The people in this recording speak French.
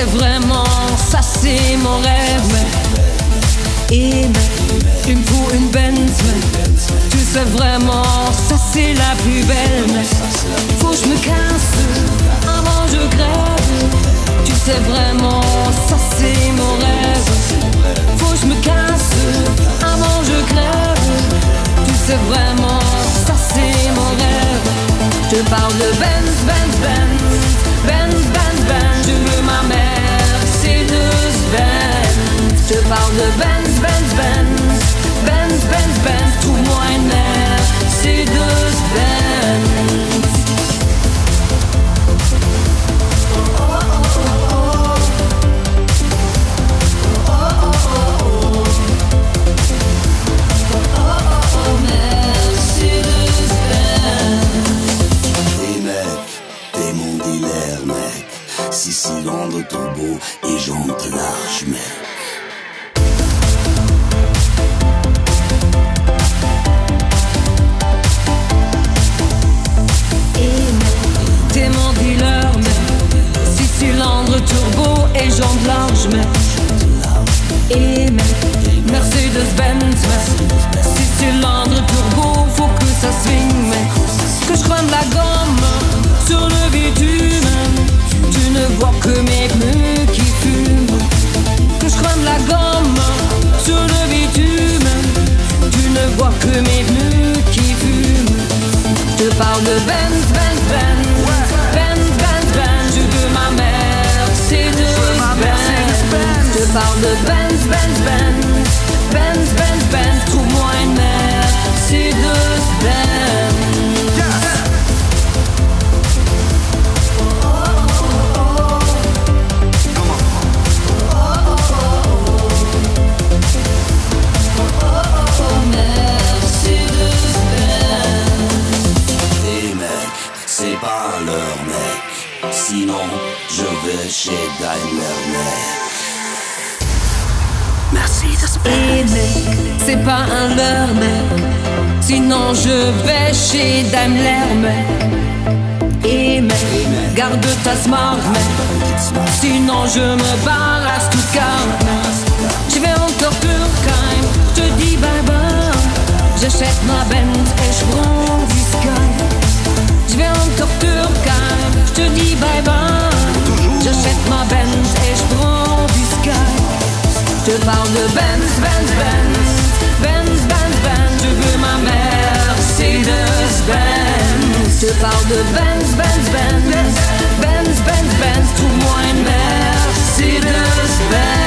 Sais vraiment, ça c'est mon rêve. Il me faut une Benz Tu sais vraiment, ça c'est la plus belle. Faut que je me casse avant je grève. Tu sais vraiment, ça c'est mon rêve. Faut que je me casse avant je crève. Tu sais vraiment, ça c'est mon rêve. Je parle de Benz, Benz, parle de Benz, Benz, Benz, Benz, Benz, Benz. Trouve-moi une deux Benz. Mec Six cylindres turbo et jantes larges mec Et mais Mercedes-Benz, mais Six cylindres turbo, faut que ça swing, Que je crame la gomme sur le bitume. Tu ne vois que mes pneus qui fument. Que je crame la gomme sur le bitume. Tu ne vois que mes pneus qui fument. Je parle de Benz, Benz Benz, parle de Benz, Benz, Benz. Benz, Benz, Benz Trouve-moi une mère, c'est deux Benz Hey mec, c'est pas l'heure mec. Sinon je vais chez Merci Et mec, c'est pas un leurre mec. Sinon je vais chez Daimler mec. Et mec, garde ta smart mec. Sinon je me barre à Stuttgart mec. Je vais encore Turkheim, je te dis bye bye J'achète ma Benz et je veux Benz, Benz, Benz, Benz, Benz, Benz. Je veux ma Mercedes Benz. Je parle de Benz, Benz, Benz, Benz, Benz, Benz. Trouve-moi une Mercedes Benz.